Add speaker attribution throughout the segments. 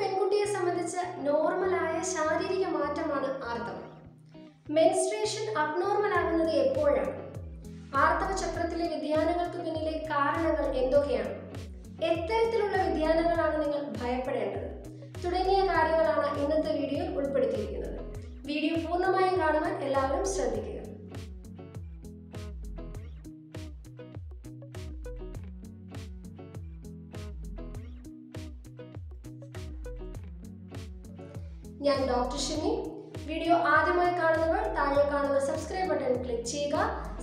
Speaker 1: പെൺകുട്ടിയെ സംബന്ധിച്ച് നോർമലായ ശാരീരിക മാറ്റമാണ് ആർത്തവം. മെൻസ്ട്രേഷൻ അബ്നോർമൽ ആകുന്നത് എപ്പോഴാണ്? ആർത്തവ ചക്രത്തിലെ വ്യതിയാനങ്ങൾക്ക് പിന്നിലെ കാരണങ്ങൾ എന്തൊക്കെയാണ്? എത്തരത്തിലുള്ള വ്യതിയാനങ്ങളാണ് നിങ്ങൾ ഭയപ്പെടേണ്ടത്. തുടങ്ങിയ കാര്യങ്ങളാണ് ഇന്നത്തെ വീഡിയോയിൽ ഉൾപ്പെടുത്തിയിരിക്കുന്നത്. വീഡിയോ പൂർണമായും കാണുവാൻ എല്ലാവരും ശ്രദ്ധിക്കുക. ഞാൻ ഡോക്ടർ ഷിമി. വീഡിയോ ആദ്യമായി കാണുന്നവർ താഴെ കാണുന്ന സബ്സ്ക്രൈബ് ബട്ടൺ ക്ലിക്ക് ചെയ്യുക.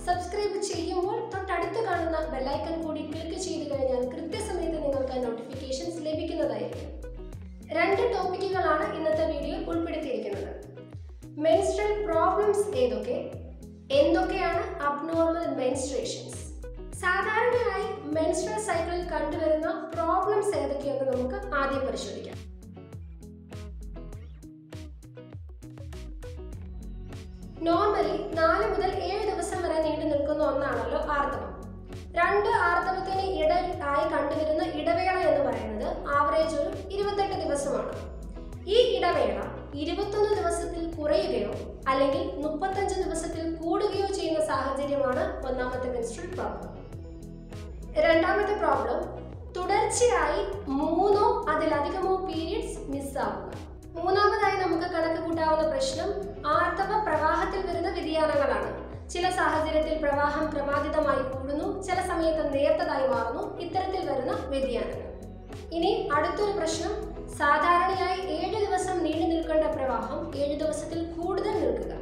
Speaker 1: സബ്സ്ക്രൈബ് ചെയ്യുമ്പോൾ തൊട്ടടുത്ത് കാണുന്ന ബെല്ലൈക്കൺ കൂടി ക്ലിക്ക് ചെയ്ത് കഴിഞ്ഞാൽ കൃത്യസമയത്ത് നിങ്ങൾക്ക് നോട്ടിഫിക്കേഷൻസ് ലഭിക്കുന്നതായിരിക്കും. രണ്ട് ടോപ്പിക്കുകളാണ് ഇന്നത്തെ വീഡിയോയിൽ ഉൾപ്പെടുത്തിയിരിക്കുന്നത്. മെൻസ്ട്രൽ പ്രോബ്ലംസ് ഏതൊക്കെ? എന്തൊക്കെയാണ് അബ്നോർമൽ മെൻസ്ട്രേഷൻസ് സാധാരണയായി മെൻസ്ട്രൽ സൈക്കിളിൽ കണ്ടുവരുന്ന പ്രോബ്ലംസ് ഏതൊക്കെയെന്ന് നമുക്ക് ആദ്യം പരിശോധിക്കാം. നോർമലി നാല് മുതൽ ഏഴ് ദിവസം വരെ നീണ്ടു നിൽക്കുന്ന ഒന്നാണല്ലോ ആർത്തവം. രണ്ട് ആർത്തവത്തിന് ഇട ആയി കണ്ടുവരുന്ന ഇടവേള എന്ന് പറയുന്നത് ആവറേജ് ഒരു ഇരുപത്തെട്ട് ദിവസമാണ്. ഈ ഇടവേള ഇരുപത്തൊന്ന് ദിവസത്തിൽ കുറയുകയോ അല്ലെങ്കിൽ മുപ്പത്തഞ്ച് ദിവസത്തിൽ കൂടുകയോ ചെയ്യുന്ന സാഹചര്യമാണ് ഒന്നാമത്തെ മെൻസ്ട്രൽ പ്രോബ്ലം രണ്ടാമത്തെ പ്രോബ്ലം തുടർച്ചയായി മൂന്നോ അതിലധികമോ പീരീഡ്സ് മിസ്സാവുക മൂന്നാമതായി നമുക്ക് കണക്ക് കൂട്ടാവുന്ന പ്രശ്നം ആർത്തവ പ്രവാഹത്തിൽ വരുന്ന വ്യതിയാനങ്ങളാണ്. ചില സാഹചര്യത്തിൽ പ്രവാഹം ക്രമാതീതമായി കൂടുന്നു ചില സമയത്ത് നേർത്തതായി മാറുന്നു ഇത്തരത്തിൽ വരുന്ന വ്യതിയാനങ്ങൾ. ഇനി അടുത്തൊരു പ്രശ്നം സാധാരണയായി ഏഴ് ദിവസം നീണ്ടു നിൽക്കേണ്ട പ്രവാഹം ഏഴ് ദിവസത്തിൽ കൂടുതൽ നിൽക്കുക.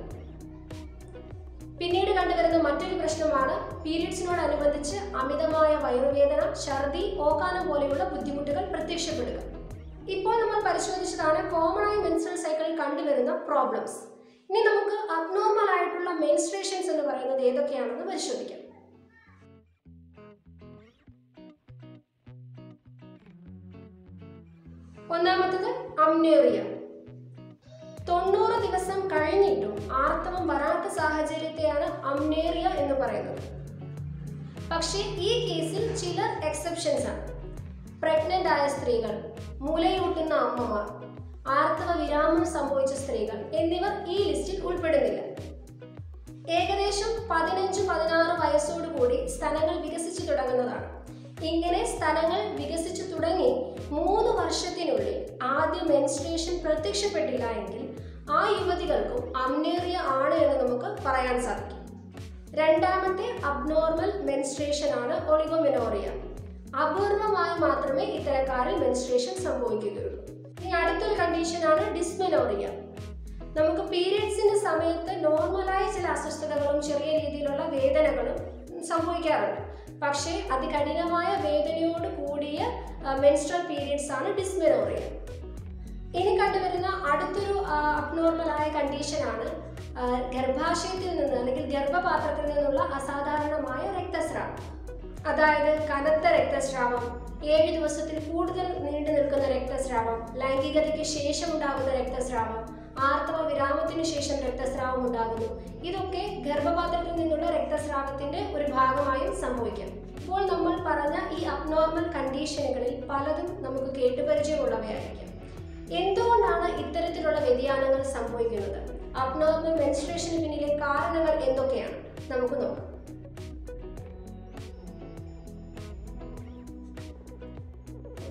Speaker 1: പിന്നീട് കണ്ടുവരുന്ന മറ്റൊരു പ്രശ്നമാണ് പീരീഡ്സിനോടനുബന്ധിച്ച് അമിതമായ വയറുവേദന ഛർദി ഓക്കാനം പോലെയുള്ള ബുദ്ധിമുട്ടുകൾ പ്രത്യക്ഷപ്പെടുക. ഇപ്പോൾ നമ്മൾ പരിശോധിച്ചതാണ് കോമൺ ആയി മെൻസ്ട്രൽ സൈക്കിളിൽ കണ്ടുവരുന്ന പ്രോബ്ലംസ് ഇനി നമുക്ക് അബ്നോർമൽ ആയിട്ടുള്ള മെൻസ്ട്രേഷൻസ് എന്ന് പറയുന്നത് ഏതൊക്കെയാണെന്ന് പരിശോധിക്കാം. ഒന്നാമത്തത് അമ്നേറിയ തൊണ്ണൂറ് ദിവസം കഴിഞ്ഞിട്ടും ആർത്തവം വരാത്ത സാഹചര്യത്തെയാണ് അമ്നേറിയ എന്ന് പറയുന്നത്. പക്ഷേ ഈ കേസിൽ ചില എക്സെപ്ഷൻസ് ആണ്. പ്രഗ്നന്റ് ആയ സ്ത്രീകൾ മുലയൂട്ടുന്ന അമ്മമാർ ആർത്തവ വിരാമം സംഭവിച്ച സ്ത്രീകൾ എന്നിവർ ഈ ലിസ്റ്റിൽ ഉൾപ്പെടുന്നില്ല. ഏകദേശം പതിനഞ്ച് പതിനാറ് വയസ്സോടുകൂടി സ്ഥലങ്ങൾ വികസിച്ചു തുടങ്ങുന്നതാണ്. ഇങ്ങനെ സ്ഥലങ്ങൾ വികസിച്ചു തുടങ്ങി മൂന്ന് വർഷത്തിനുള്ളിൽ ആദ്യ മെൻസ്ട്രേഷൻ പ്രത്യക്ഷപ്പെട്ടില്ല എങ്കിൽ ആ യുവതികൾക്കും അമ്നേറിയ ആണ് എന്ന് നമുക്ക് പറയാൻ സാധിക്കും. രണ്ടാമത്തെ അബ്നോർമൽ മെൻസ്ട്രേഷൻ ആണ് ഒളിഗോമെനോറിയ അപൂർവമായി മാത്രമേ ഇത്തരക്കാരിൽ മെൻസ്ട്രേഷൻ സംഭവിക്കുകയുള്ളൂ ഇനി അടുത്തൊരു കണ്ടീഷനാണ് ഡിസ്മെനോറിയ നമുക്ക് പീരിയഡ്സിന്റെ സമയത്ത് നോർമലായ ചില അസ്വസ്ഥതകളും ചെറിയ രീതിയിലുള്ള വേദനകളും സംഭവിക്കാറുണ്ട്. പക്ഷേ അതികഠിനമായ വേദനയോട് കൂടിയ മെൻസ്ട്രൽ പീരിയഡ്സ് ആണ് ഡിസ്മെനോറിയ ഇനി കണ്ടുവരുന്ന അടുത്തൊരു അബ്നോർമലായ കണ്ടീഷനാണ് ഗർഭാശയത്തിൽ നിന്ന് അല്ലെങ്കിൽ ഗർഭപാത്രത്തിൽ നിന്നുള്ള അതായത് കനത്ത രക്തസ്രാവം. ഏഴ് ദിവസത്തിൽ കൂടുതൽ നീണ്ടു നിൽക്കുന്ന രക്തസ്രാവം. ലൈംഗികതയ്ക്ക് ശേഷം ഉണ്ടാകുന്ന രക്തസ്രാവം. ആർത്തവ വിരാമത്തിന് ശേഷം രക്തസ്രാവം ഉണ്ടാകുന്നു. ഇതൊക്കെ ഗർഭപാത്രത്തിൽ നിന്നുള്ള രക്തസ്രാവത്തിന്റെ ഒരു ഭാഗമായും സംഭവിക്കാം. ഇപ്പോൾ നമ്മൾ പറഞ്ഞ ഈ അബ്നോർമൽ കണ്ടീഷനുകളിൽ പലതും നമുക്ക് കേട്ടുപരിചയമുള്ളവയായിരിക്കും. എന്തുകൊണ്ടാണ് ഇത്തരത്തിലുള്ള വ്യതിയാനങ്ങൾ സംഭവിക്കുന്നത്? അബ്നോർമൽ മെൻസ്ട്രേഷന് പിന്നിലെ കാരണങ്ങൾ എന്തൊക്കെയാണ്? നമുക്ക് നോക്കാം.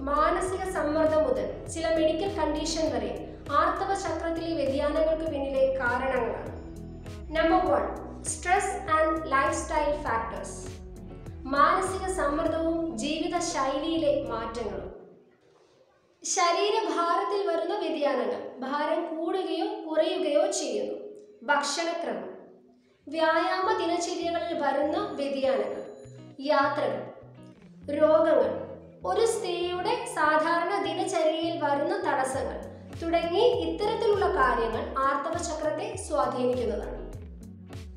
Speaker 1: മാനസിക സമ്മർദ്ദം മുതൽ ചില മെഡിക്കൽ കണ്ടീഷൻ വരെ ആർത്തവ ചക്രത്തിലെ വ്യതിയാനങ്ങൾക്ക് പിന്നിലെ കാരണങ്ങളാണ്. Number one stress and lifestyle factors മാനസിക സമ്മർദ്ദവും ജീവിത ശൈലിയിലെ മാറ്റങ്ങളും. ശരീരഭാരത്തിൽ വരുന്ന വ്യതിയാനങ്ങൾ ഭാരം കൂടുകയോ കുറയുകയോ ചെയ്യുന്നു. ഭക്ഷണക്രമം. വ്യായാമ ദിനചര്യകളിൽ വരുന്ന വ്യതിയാനങ്ങൾ. യാത്രകൾ. രോഗങ്ങൾ. ഒരു സ്ത്രീയുടെ സാധാരണ ദിനചര്യയിൽ വരുന്ന തടസ്സങ്ങൾ തുടങ്ങി ഇത്തരത്തിലുള്ള കാര്യങ്ങൾ ആർത്തവ ചക്രത്തെ സ്വാധീനിക്കുന്നതാണ്.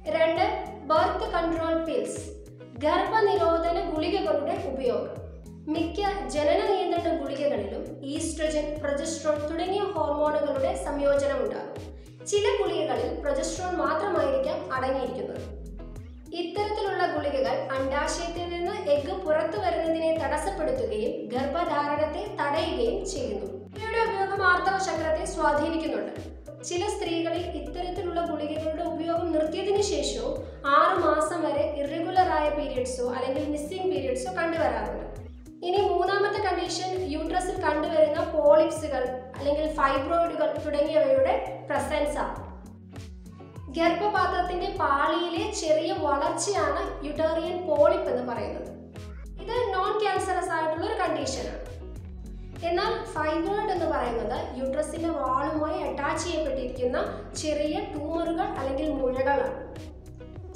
Speaker 1: രണ്ട് ബർത്ത് കൺട്രോൾ പിൽസ് ഗർഭനിരോധന ഗുളികകളുടെ ഉപയോഗം. മിക്ക ജനന നിയന്ത്രണ ഗുളികകളിലും ഈസ്ട്രജൻ പ്രൊജസ്ട്രോൺ തുടങ്ങിയ ഹോർമോണുകളുടെ സംയോജനം ഉണ്ടാകും. ചില ഗുളികകളിൽ പ്രൊജസ്ട്രോൺ മാത്രമായിരിക്കാം അടങ്ങിയിരിക്കുന്നത്. ഇത്തരത്തിലുള്ള ഗുളികകൾ അണ്ടാശയത്തിൽ എഗ്ഗ് പുറത്തു വരുന്നതിനെ തടസ്സപ്പെടുത്തുകയും ഗർഭധാരണത്തെ തടയുകയും ചെയ്യുന്നു. ഇവയുടെ ഉപയോഗം ആർത്തവചക്രത്തെ സ്വാധീനിക്കുന്നുണ്ട്. ചില സ്ത്രീകളിൽ ഇത്തരത്തിലുള്ള ഗുളികകളുടെ ഉപയോഗം നിർത്തിയതിനു ശേഷവും ആറു മാസം വരെ ഇറഗുലർ ആയ പീരിയഡ്സോ അല്ലെങ്കിൽ മിസ്സിംഗ് പീരിയഡ്സോ കണ്ടുവരാറുണ്ട്. ഇനി മൂന്നാമത്തെ കണ്ടീഷൻ യൂട്രസിൽ കണ്ടുവരുന്ന പോളിപ്സുകൾ അല്ലെങ്കിൽ ഫൈബ്രോയിഡുകൾ തുടങ്ങിയവയുടെ പ്രസൻസ് ആണ് ഗർഭപാത്രത്തിന്റെ പാളിയിലെ ചെറിയ വളർച്ചയാണ് യുട്ടേറിയൻ പോളിപ്പ് എന്ന് പറയുന്നത്. ഇത് നോൺ ക്യാൻസറസ് ആയിട്ടുള്ള ഒരു കണ്ടീഷനാണ് എന്നാൽ ഫൈബ്രോയിഡ് എന്ന് പറയുന്നത് യൂട്രസിന്റെ വാളുമായി അറ്റാച്ച് ചെയ്യപ്പെട്ടിരിക്കുന്ന ചെറിയ ട്യൂമറുകൾ അല്ലെങ്കിൽ മുഴകളാണ്.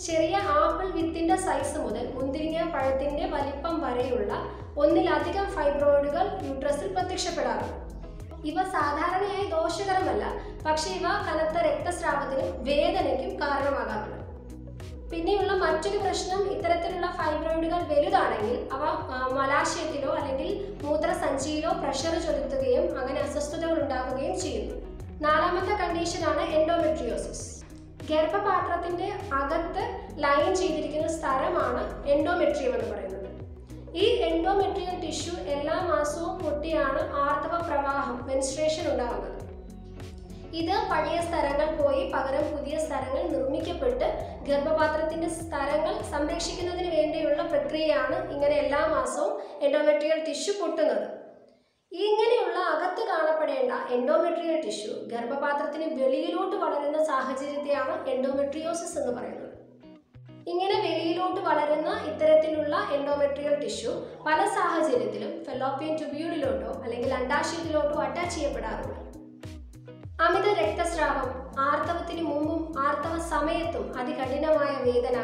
Speaker 1: ചെറിയ ആപ്പിൾ വിത്തിന്റെ സൈസ് മുതൽ മുന്തിരിങ്ങ പഴത്തിന്റെ വലിപ്പം വരെയുള്ള ഒന്നിലധികം ഫൈബ്രോയിഡുകൾ യൂട്രസിൽ പ്രത്യക്ഷപ്പെടാറുണ്ട്. ഇവ സാധാരണയായി ദോഷകരമല്ല പക്ഷേ ഇവ കനത്ത രക്തസ്രാവത്തിനും വേദനയ്ക്കും കാരണമാകാറുണ്ട്. പിന്നെയുള്ള മറ്റൊരു പ്രശ്നം ഇത്തരത്തിലുള്ള ഫൈബ്രോയിഡുകൾ വലുതാണെങ്കിൽ അവ മലാശയത്തിലോ അല്ലെങ്കിൽ മൂത്രസഞ്ചിയിലോ പ്രഷർ ചെലുത്തുകയും അങ്ങനെ അസ്വസ്ഥതകൾ ഉണ്ടാക്കുകയും ചെയ്യുന്നു. നാലാമത്തെ കണ്ടീഷനാണ് എൻഡോമെട്രിയോസിസ് ഗർഭപാത്രത്തിന്റെ അകത്ത് ലൈൻ ചെയ്തിരിക്കുന്ന സ്ഥലമാണ് എൻഡോമെട്രിയം എന്ന് പറയുന്നത്. ഈ എൻഡോമെട്രിയൽ ടിഷ്യൂ എല്ലാ മാസവും പൊട്ടിയാണ് ആർത്തവ പ്രവാഹം മെൻസ്ട്രേഷൻ ഉണ്ടാകുന്നത്. ഇത് പഴയ സ്ഥലങ്ങൾ പോയി പകരം പുതിയ സ്ഥലങ്ങൾ നിർമ്മിക്കപ്പെട്ട് ഗർഭപാത്രത്തിന്റെ സ്ഥലങ്ങൾ സംരക്ഷിക്കുന്നതിന് വേണ്ടിയുള്ള പ്രക്രിയയാണ് ഇങ്ങനെ എല്ലാ മാസവും എൻഡോമെട്രിയൽ ടിഷ്യൂ പൊട്ടുന്നത്. ഇങ്ങനെയുള്ള അകത്ത് കാണപ്പെടേണ്ട എൻഡോമെട്രിയൽ ടിഷ്യൂ ഗർഭപാത്രത്തിന് വെളിയിലോട്ട് വളരുന്ന സാഹചര്യത്തെയാണ് എൻഡോമെട്രിയോസിസ് എന്ന് പറയുന്നത്. ഇങ്ങനെ വെളിയിലോട്ട് വളരുന്ന ഇത്തരത്തിലുള്ള എൻഡോമെട്രിയൽ ടിഷ്യൂ പല സാഹചര്യത്തിലും ഫെലോപ്പിയൻ ട്യൂബ്യൂളിലോട്ടോ അല്ലെങ്കിൽ അണ്ടാശയത്തിലോട്ടോ അറ്റാച്ച് ചെയ്യപ്പെടാറുണ്ട്. അമിത രക്തസ്രാവം ആർത്തവത്തിന് മുമ്പും ആർത്തവ സമയത്തും അതികഠിനമായ വേദന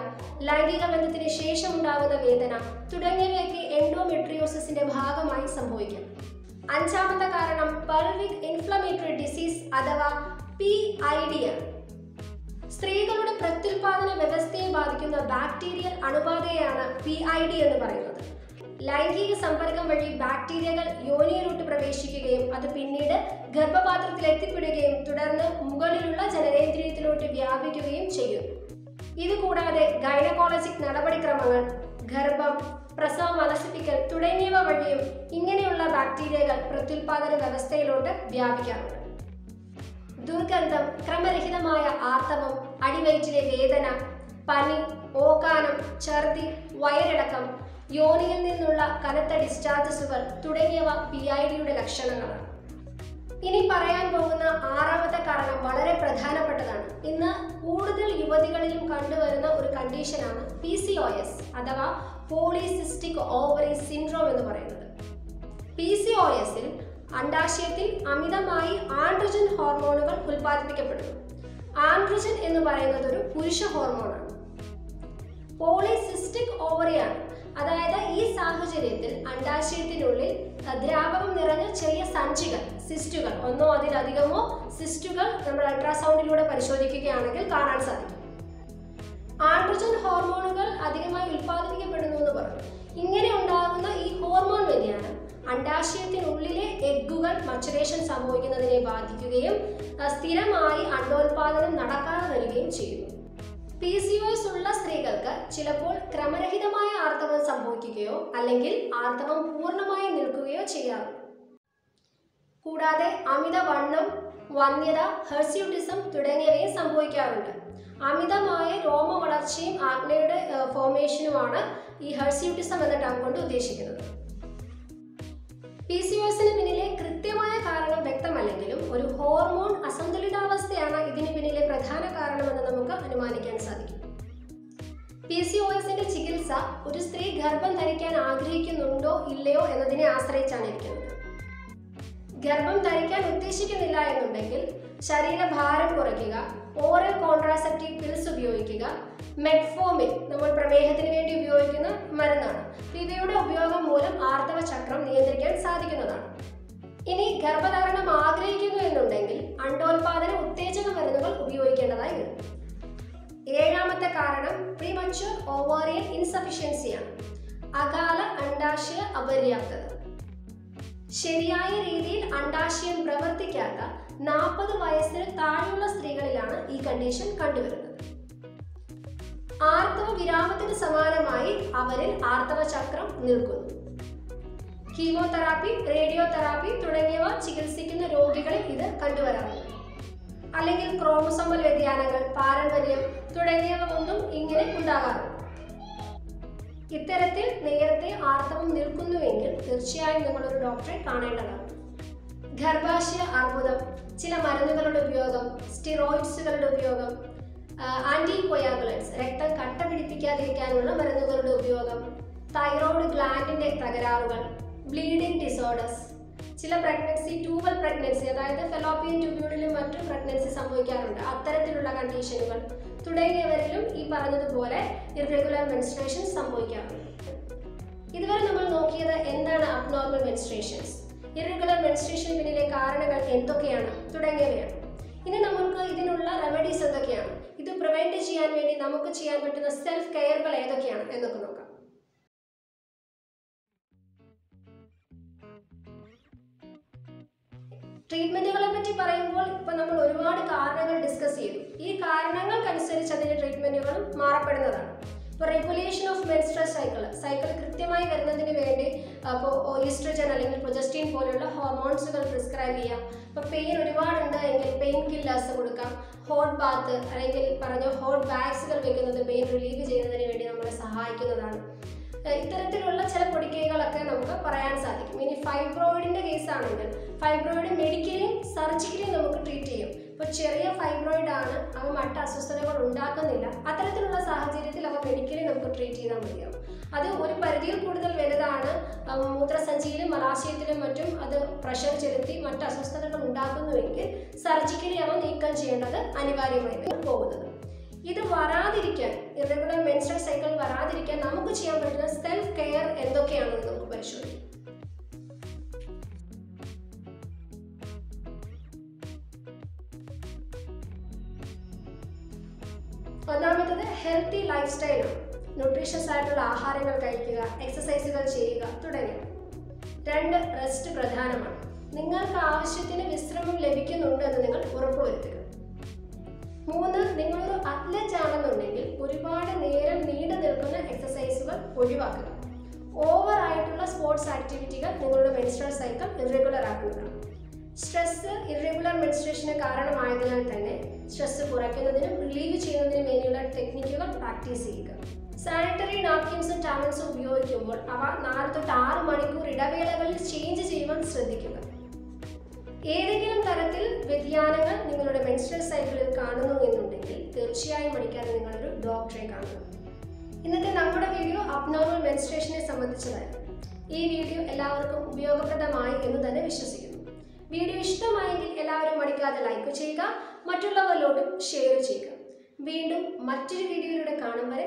Speaker 1: ലൈംഗിക ബന്ധത്തിന് ശേഷം ഉണ്ടാകുന്ന വേദന തുടങ്ങിയവയൊക്കെ എൻഡോമെട്രിയോസിന്റെ ഭാഗമായി സംഭവിക്കും. അഞ്ചാമത്തെ കാരണം പെർവിക് ഇൻഫ്ലമേറ്ററി ഡിസീസ് അഥവാ പി ഐ ഡി സ്ത്രീകളുടെ പ്രത്യുൽപാദന വ്യവസ്ഥയെ ബാധിക്കുന്ന ബാക്ടീരിയൽ അണുബാധയാണ് പി ഐ ഡി എന്ന് പറയുന്നത്. ലൈംഗിക സമ്പർക്കം വഴി ബാക്ടീരിയകൾ യോനിയിലോട്ട് പ്രവേശിക്കുകയും അത് പിന്നീട് ഗർഭപാത്രത്തിൽ എത്തിപ്പെടുകയും തുടർന്ന് മുകളിലുള്ള ജനനേന്ദ്രിയത്തിലോട്ട് വ്യാപിക്കുകയും ചെയ്യും. ഇതുകൂടാതെ ഗൈനക്കോളജിക് നടപടിക്രമങ്ങൾ ഗർഭം പ്രസവം അലസിപ്പിക്കൽ തുടങ്ങിയവ വഴിയും ഇങ്ങനെയുള്ള ബാക്ടീരിയകൾ പ്രത്യുൽപാദന വ്യവസ്ഥയിലോട്ട് വ്യാപിക്കാറുണ്ട്. ദുർഗന്ധം ക്രമരഹിതമായ ആർത്തവം അടിവയറ്റിലെ വേദന പനി ഓക്കാനം ഛർദി വയറിളക്കം യോനിയിൽ നിന്നുള്ള കനത്ത ഡിസ്ചാർജസുകൾ തുടങ്ങിയവ പി ഐ ഡിയുടെ ലക്ഷണങ്ങളാണ്. ഇനി പറയാൻ പോകുന്ന ആറാമത്തെ കാരണം വളരെ പ്രധാനപ്പെട്ടതാണ്. ഇന്ന് കൂടുതൽ യുവതികളിലും കണ്ടുവരുന്ന ഒരു കണ്ടീഷനാണ് പി സി ഒ എസ് അഥവാ പോളിസിസ്റ്റിക് ഓവറി സിൻഡ്രോം എന്ന് പറയുന്നത്. പി സി ഒ എസിൽ അണ്ടാശയത്തിൽ അമിതമായി ആൻഡ്രജൻ ഹോർമോണുകൾ ഉൽപ്പാദിപ്പിക്കപ്പെടുന്നു. ആൻഡ്രജൻ എന്ന് പറയുന്നത് ഒരു പുരുഷ ഹോർമോണാണ് പോളിസിസ്റ്റിക് ഓവറിയാണ് അതായത് ഈ സാഹചര്യത്തിൽ അണ്ടാശയത്തിനുള്ളിൽ ദ്രാവകം നിറഞ്ഞ ചെറിയ സഞ്ചികൾ സിസ്റ്റുകൾ ഒന്നോ അതിലധികമോ സിസ്റ്റുകൾ നമ്മൾ അൾട്രാസൗണ്ടിലൂടെ പരിശോധിക്കുകയാണെങ്കിൽ കാണാൻ സാധിക്കും. ആൻഡ്രജൻ ഹോർമോണുകൾ അധികമായി ഉൽപ്പാദിപ്പിക്കപ്പെടുന്നു എന്ന് പറഞ്ഞു. ഇങ്ങനെ ഉണ്ടാകുന്ന ഈ ഹോർമോൺ വ്യതിയാനം അണ്ടാശയത്തിനുള്ളിലെ എഗ്ഗുകൾ മച്ചുറേഷൻ സംഭവിക്കുന്നതിനെ ബാധിക്കുകയും സ്ഥിരമായി അണ്ടോൽപാദനം നടക്കാതെ വരികയും ചെയ്യുന്നു. പി സി ഒ എസ് ഉള്ള സ്ത്രീകൾക്ക് ചിലപ്പോൾ ക്രമരഹിതമായ ആർത്തവം സംഭവിക്കുകയോ അല്ലെങ്കിൽ ആർത്തവം പൂർണമായി നിൽക്കുകയോ ചെയ്യാം. കൂടാതെ അമിത അമിതവണ്ണം വന്ധ്യത ഹെർസ്യൂട്ടിസം തുടങ്ങിയവയും സംഭവിക്കാറുണ്ട്. അമിതമായ രോമ വളർച്ചയും ആഗ്നയുടെ ഫോർമേഷനുമാണ് ഈ ഹെർസ്യൂട്ടിസം എന്ന ടേം കൊണ്ട് ഉദ്ദേശിക്കുന്നത്. പി സി ഒസിന് പിന്നിലെ കൃത്യമായ കാരണം വ്യക്തമല്ലെങ്കിലും ഒരു ഹോർമോൺ പിന്നിലെ പ്രധാന കാരണമെന്ന് നമുക്ക് അനുമാനിക്കാൻ സാധിക്കും. പി സി ഒ എസിന്റെ ചികിത്സ ഒരു സ്ത്രീ ഗർഭം ധരിക്കാൻ ആഗ്രഹിക്കുന്നുണ്ടോ ഇല്ലയോ എന്നതിനെ ആശ്രയിച്ചാണ് ഇരിക്കുന്നത്. ഗർഭം ധരിക്കാൻ ഉദ്ദേശിക്കുന്നില്ല എന്നുണ്ടെങ്കിൽ ശരീരഭാരം കുറയ്ക്കുക ഓറൽ കോൺട്രാസെപ്റ്റീവ് പിൽസ് ഉപയോഗിക്കുക മെറ്റ്ഫോമിൻ നമ്മൾ പ്രമേഹത്തിന് വേണ്ടി ഉപയോഗിക്കുന്ന മരുന്നാണ്. ഇവയുടെ ഉപയോഗം മൂലം ആർത്തവ ചക്രം നിയന്ത്രിക്കാൻ സാധിക്കുന്നതാണ്. ഇനി ഗർഭധാരണം ആഗ്രഹിക്കുന്നു എന്നുണ്ടെങ്കിൽ അണ്ടോൽപാദന ഉത്തേജക മരുന്നുകൾ ഉപയോഗിക്കേണ്ടതായി വരും. ഏഴാമത്തെ കാരണം പ്രീമച്വർ ഓവാറിയൻ ഇൻസഫിഷ്യൻസിയാണ് അകാല അണ്ടാശയ അപര്യാപ്തത. ശരിയായ രീതിയിൽ അണ്ടാശയം പ്രവർത്തിക്കാത്ത നാൽപ്പത് വയസ്സിന് താഴെയുള്ള സ്ത്രീകളിലാണ് ഈ കണ്ടീഷൻ കണ്ടുവരുന്നത്. ആർത്തവ വിരാമത്തിന് സമാനമായി അവരിൽ ആർത്തവ ചക്രം നിൽക്കുന്നു. കീമോതെറാപ്പി റേഡിയോതെറാപ്പി തുടങ്ങിയവ ചികിത്സിക്കുന്ന രോഗികളിൽ ഇത് കണ്ടുവരാറുണ്ട്. അല്ലെങ്കിൽ ക്രോമസോമൽ വ്യതിയാനങ്ങൾ പാരമ്പര്യം തുടങ്ങിയവ കൊണ്ടും ഇങ്ങനെ ഉണ്ടാകാറുണ്ട്. ഇത്തരത്തിൽ നേരത്തെ ആർത്തവം നിൽക്കുന്നുവെങ്കിൽ തീർച്ചയായും നിങ്ങളൊരു ഡോക്ടറെ കാണേണ്ടതാണ്. ഗർഭാശയ അർബുദം ചില മരുന്നുകളുടെ ഉപയോഗം സ്റ്റിറോയിഡ്സുകളുടെ ഉപയോഗം ആന്റി കൊയാഗുലൻസ് രക്തം കട്ട പിടിപ്പിക്കാതിരിക്കാനുള്ള മരുന്നുകളുടെ ഉപയോഗം തൈറോയ്ഡ് ഗ്ലാൻഡിന്റെ തകരാറുകൾ ബ്ലീഡിംഗ് ഡിസോർഡേഴ്സ് ചില പ്രഗ്നൻസി ട്യൂബൽ പ്രഗ്നൻസി അതായത് ഫെലോപ്പിയൻ ട്യൂബ്യൂണിലും മറ്റും പ്രഗ്നൻസി സംഭവിക്കാറുണ്ട്. അത്തരത്തിലുള്ള കണ്ടീഷനുകൾ തുടങ്ങിയവരിലും ഈ പറഞ്ഞതുപോലെ ഇറഗുലർ മെൻസ്ട്രേഷൻ സംഭവിക്കാറുണ്ട്. ഇതുവരെ നമ്മൾ നോക്കിയത് എന്താണ് അബ്നോർമൽ മെൻസ്ട്രേഷൻസ് ഇറഗുലർ മെൻസ്ട്രേഷൻ പിന്നിലെ കാരണങ്ങൾ എന്തൊക്കെയാണ്? തുടങ്ങിയവയാണ്. ഇനി നമുക്ക് ഇതിനുള്ള റെമഡീസ് എന്തൊക്കെയാണ്? ഇത് പ്രിവെന്റ് ചെയ്യാൻ വേണ്ടി നമുക്ക് ചെയ്യാൻ പറ്റുന്ന സെൽഫ് കെയറുകൾ ഏതൊക്കെയാണ് എന്നൊക്കെ നോക്കാം. ട്രീറ്റ്മെന്റുകളെ പറ്റി പറയുമ്പോൾ ഇപ്പൊ നമ്മൾ ഒരുപാട് കാരണങ്ങൾ ഡിസ്കസ് ചെയ്തു. ഈ കാരണങ്ങൾക്കനുസരിച്ച് അതിന്റെ ട്രീറ്റ്മെന്റുകളും മാറപ്പെടുന്നതാണ്. ഇപ്പോൾ regulation of menstrual cycle cycle കൃത്യമായി വരുന്നതിന് വേണ്ടി അപ്പോൾ ഈസ്ട്രജൻ അല്ലെങ്കിൽ പ്രൊജസ്റ്റീൻ പോലെയുള്ള ഹോർമോൺസുകൾ പ്രിസ്ക്രൈബ് ചെയ്യാം. ഇപ്പോൾ പെയിൻ ഒരുപാടുണ്ട് എങ്കിൽ പെയിൻ കില്ലേഴ്സ് കൊടുക്കാം. ഹോട്ട് ബാത്ത് അല്ലെങ്കിൽ പറഞ്ഞ ഹോട്ട് ബാഗ്സുകൾ വെക്കുന്നത് പെയിൻ റിലീവ് ചെയ്യുന്നതിന് വേണ്ടി നമ്മളെ സഹായിക്കുന്നതാണ്. ഇത്തരത്തിലുള്ള ചില പൊടിക്കൈകളൊക്കെ നമുക്ക് പറയാൻ സാധിക്കും. ഇനി ഫൈബ്രോയിഡിന്റെ കേസ് ആണെങ്കിൽ ഫൈബ്രോയിഡ് മെഡിക്കലി സർജിക്കലി നമുക്ക് ട്രീറ്റ് ചെയ്യും. ഇപ്പോൾ ചെറിയ ഫൈബ്രോയിഡ് ആണ് അവ മറ്റ് അസ്വസ്ഥതകൾ ഉണ്ടാക്കുന്നില്ല. അത്തരത്തിലുള്ള സാഹചര്യത്തിൽ അവ മെഡിക്കലി നമുക്ക് ട്രീറ്റ് ചെയ്താൽ മതിയാവും. അത് ഒരു പരിധിയിൽ കൂടുതൽ വലുതാണ്. മൂത്രസഞ്ചിയിലും മലാശയത്തിലും മറ്റും അത് പ്രഷർ ചെലുത്തി മറ്റ് അസ്വസ്ഥതകൾ ഉണ്ടാക്കുന്നുവെങ്കിൽ സർജിക്കലി അവ നീക്കം ചെയ്യേണ്ടത് അനിവാര്യമായി വരും പോകുന്നത്. ഇത് വരാതിരിക്കാൻ ഇറഗുലർ മെൻസ്ട്രൽ സൈക്കിൾ വരാതിരിക്കാൻ നമുക്ക് ചെയ്യാൻ പറ്റുന്ന സെൽഫ് കെയർ എന്തൊക്കെയാണെന്ന് നമുക്ക് പരിശോധിക്കാം. ഒന്നാമത്തത് ഹെൽത്തി ലൈഫ് സ്റ്റൈലാണ് ന്യൂട്രീഷ്യസ് ആയിട്ടുള്ള ആഹാരങ്ങൾ കഴിക്കുക എക്സസൈസുകൾ ചെയ്യുക തുടങ്ങിയവ രണ്ട് റെസ്റ്റ് പ്രധാനമാണ്. നിങ്ങൾക്ക് ആവശ്യത്തിന് വിശ്രമം ലഭിക്കുന്നുണ്ട് എന്ന് നിങ്ങൾ ഉറപ്പുവരുത്തുക. മൂന്ന് നിങ്ങളൊരു അത്ലറ്റ് ആണെന്നുണ്ടെങ്കിൽ ഒരുപാട് നേരം നീണ്ടു നിൽക്കുന്ന എക്സസൈസുകൾ ഒഴിവാക്കുക. ഓവർ ആയിട്ടുള്ള സ്പോർട്സ് ആക്ടിവിറ്റികൾ നിങ്ങളുടെ മെൻസ്ട്രൽ സൈക്കിൾ ഇറഗുലർ ആക്കുന്നതാണ് സ്ട്രെസ് ഇറഗുലർ മെൻസ്ട്രേഷന് കാരണമായതിനാൽ തന്നെ സ്ട്രെസ് കുറയ്ക്കുന്നതിനും റിലീവ് ചെയ്യുന്നതിനും വേണ്ടിയുള്ള ടെക്നിക്കുകൾ പ്രാക്ടീസ് ചെയ്യുക. സാനിറ്ററി നാപ്കിൻസും ടാവൽസും ഉപയോഗിക്കുമ്പോൾ അവ നാല് തൊട്ട് ആറ് മണിക്കൂർ ഇടവേളകളിൽ ചേഞ്ച് ചെയ്യുവാൻ ശ്രദ്ധിക്കുക. ഏതെങ്കിലും തരത്തിൽ വ്യതിയാനങ്ങൾ നിങ്ങളുടെ മെൻസ്ട്രൽ സൈക്കിളിൽ കാണുന്നു എന്നുണ്ടെങ്കിൽ തീർച്ചയായും പഠിക്കാതെ നിങ്ങളൊരു ഡോക്ടറെ കാണണം. ഇന്നത്തെ നമ്മുടെ വീഡിയോ അബ്നോർമൽ മെൻസ്ട്രേഷനെ സംബന്ധിച്ചതായിരുന്നു. ഈ വീഡിയോ എല്ലാവർക്കും ഉപയോഗപ്രദമായി എന്ന് തന്നെ വിശ്വസിക്കുന്നു. വീഡിയോ ഇഷ്ടമായെങ്കിൽ എല്ലാവരും മടിക്കാതെ ലൈക്ക് ചെയ്യുക മറ്റുള്ളവരിലോട്ടും ഷെയർ ചെയ്യുക. വീണ്ടും മറ്റൊരു വീഡിയോയിലൂടെ കാണും വരെ